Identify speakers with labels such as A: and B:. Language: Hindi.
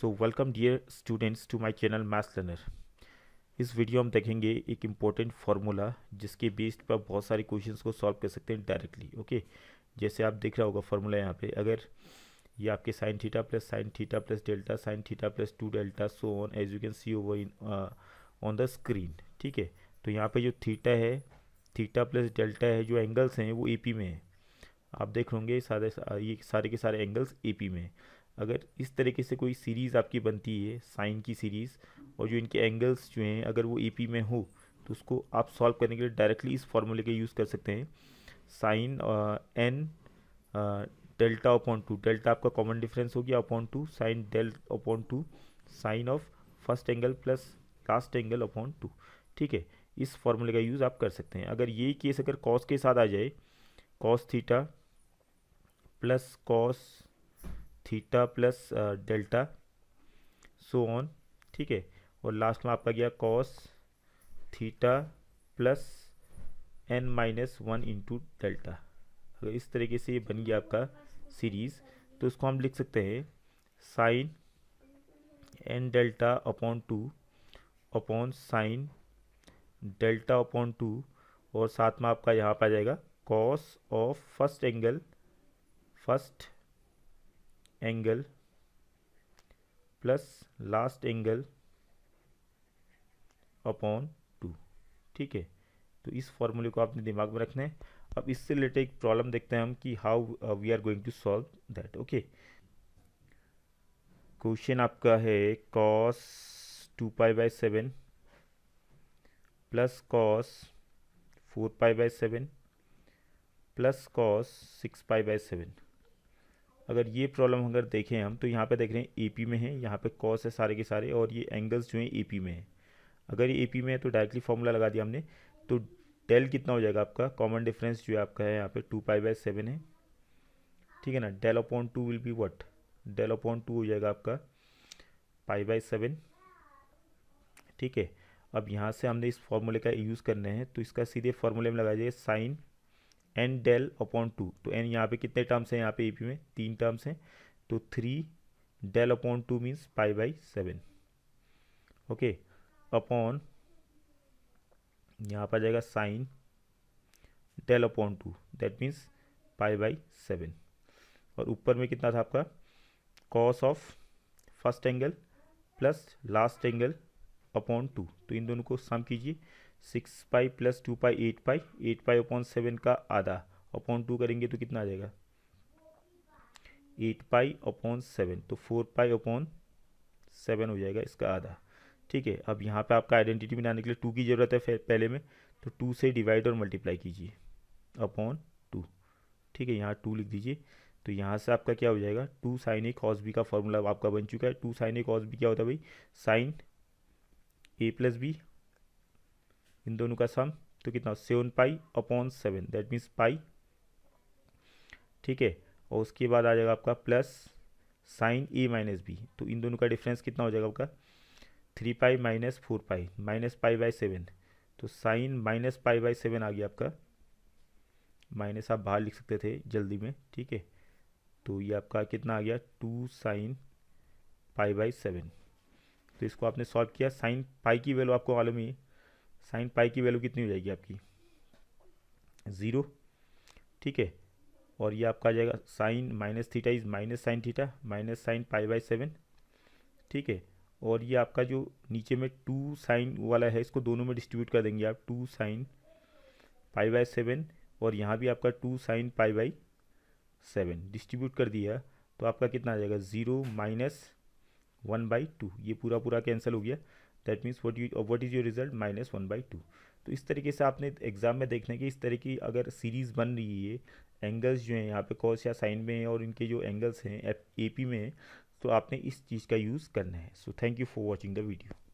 A: So welcome dear students to my channel maths learner इस वीडियो हम देखेंगे एक इम्पोर्टेंट फार्मूला जिसके बेस्ड पर बहुत सारे क्वेश्चंस को सॉल्व कर सकते हैं डायरेक्टली ओके जैसे आप देख रहा होगा फार्मूला यहाँ पे, अगर ये आपके sine theta plus sine theta plus delta sine theta plus two delta so on as you can see over in on the screen ठीक है? तो यहाँ पे जो थीटा है थीटा प्लस डेल्टा है, जो एंगल्स हैं, वो एपी में है। आप देख होंगे सारे, ये सारे के सारे एंगल्स एपी में है। अगर इस तरीके से कोई सीरीज़ आपकी बनती है, साइन की सीरीज़ और जो इनके एंगल्स जो हैं, अगर वो एपी में हो तो उसको आप सॉल्व करने के लिए डायरेक्टली इस फॉर्मूले का यूज़ कर सकते हैं। Sine N delta upon two delta आपका कॉमन डिफरेंस हो गया upon two sine del upon two sine of first angle plus last angle upon two ठीक है? इस फॉर्मूले का यूज़ आप कर सकते हैं। अगर ये केस अगर कॉस के साथ आ जाए cos theta plus cos theta plus delta, so on, ठीक है? और लास्ट में आपका गया cos theta plus N minus one into delta. अगर इस तरीके से ये बन गया आपका सीरीज़ तो उसको हम लिख सकते हैं, sine N delta upon two upon sine delta upon two, और साथ में आपका यहाँ पर आ जाएगा cos of first angle, first angle plus last angle upon two ठीक है? तो इस फॉर्मूले को आपने दिमाग में रखना है। अब इससे रिलेटेड एक प्रॉब्लम देखते हैं हम कि how we are going to solve that okay question आपका है cos two pi by seven plus cos four pi by seven plus cos six pi by seven अगर ये प्रॉब्लम अगर देखें हम तो यहाँ पे देख रहे हैं एपी में है, यहाँ पे कॉस है सारे के सारे, और ये एंगल्स जो हैं एपी में है। अगर ये एपी में है तो डायरेक्टली फॉर्मूला लगा दिया हमने तो डेल कितना हो जाएगा आपका? कॉमन डिफरेंस जो है आपका है, यहाँ पे टू पाई बाई सेवन है। ठीक है ना? Del upon two will be what del upon two हो जाएगा आपका पाई बाई सेवन ठीक है? अब यहाँ से हमने इस फॉर्मूले का यूज़ करना है तो इसका सीधे फॉर्मूले में लगा जाइए sine N del upon two तो एन यहाँ पे कितने टर्म्स हैं यहाँ पे ए में? तीन टर्म्स हैं तो three del upon two means pi by seven okay upon यहाँ पर आ जाएगा sine del upon two that means pi by seven और ऊपर में कितना था आपका? Cos of first angle plus last angle upon two तो इन दोनों को सम कीजिए। Six pi plus two pi eight pi eight pi upon seven का आधा, अपॉन टू करेंगे तो कितना आ जाएगा? एट पाई अपॉन सेवन तो फोर पाई अपॉन सेवन हो जाएगा इसका आधा। ठीक है, अब यहाँ पे आपका आइडेंटिटी बनाने के लिए टू की ज़रूरत है पहले में तो टू से डिवाइड और मल्टीप्लाई कीजिए, अपॉन टू। ठीक है, यहाँ टू लिख दीजिए तो यहाँ से आपका क्या हो जाएगा? Two sine A cos B का फॉर्मूला आपका बन चुका है। Two sine A cos B क्या होता है भाई? साइन ए प्लस बी इन दोनों का सम तो कितना seven pi upon seven that means pi ठीक है, और उसके बाद आ जाएगा आपका plus sine A minus B तो इन दोनों का डिफरेंस कितना हो जाएगा आपका? Three pi minus four pi minus pi by seven तो sine minus pi by seven आ गया आपका। माइनस आप बाहर लिख सकते थे जल्दी में, ठीक है। तो ये आपका कितना आ गया? Two sine pi by seven तो इसको आपने सॉल्व किया। साइन पाई की वैल्यू आपको मालूम ही। साइन पाई की वैल्यू कितनी हो जाएगी आपकी? ज़ीरो। ठीक है? और ये आपका आ जाएगा sine minus theta is minus sine theta, minus sine pi by seven. ठीक है? और ये आपका जो नीचे में टू साइन वाला है, इसको दोनों में डिस्ट्रीब्यूट कर देंगे आप। Two sine pi by seven, और यहाँ भी आपका two sine pi by seven. Distribute कर दिया तो आपका कितना आ जाएगा? Zero minus one by two. ये पूरा पूरा कैंसिल हो गया। That means what you what is your result minus one by two तो इस तरीके से आपने एग्ज़ाम में देखना कि इस तरह की अगर सीरीज़ बन रही है एंगल्स जो हैं यहाँ पे कॉस या साइन में हैं और इनके जो एंगल्स हैं ए पी में हैं तो आपने इस चीज़ का यूज़ करना है। So thank you for watching the video